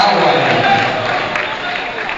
All right.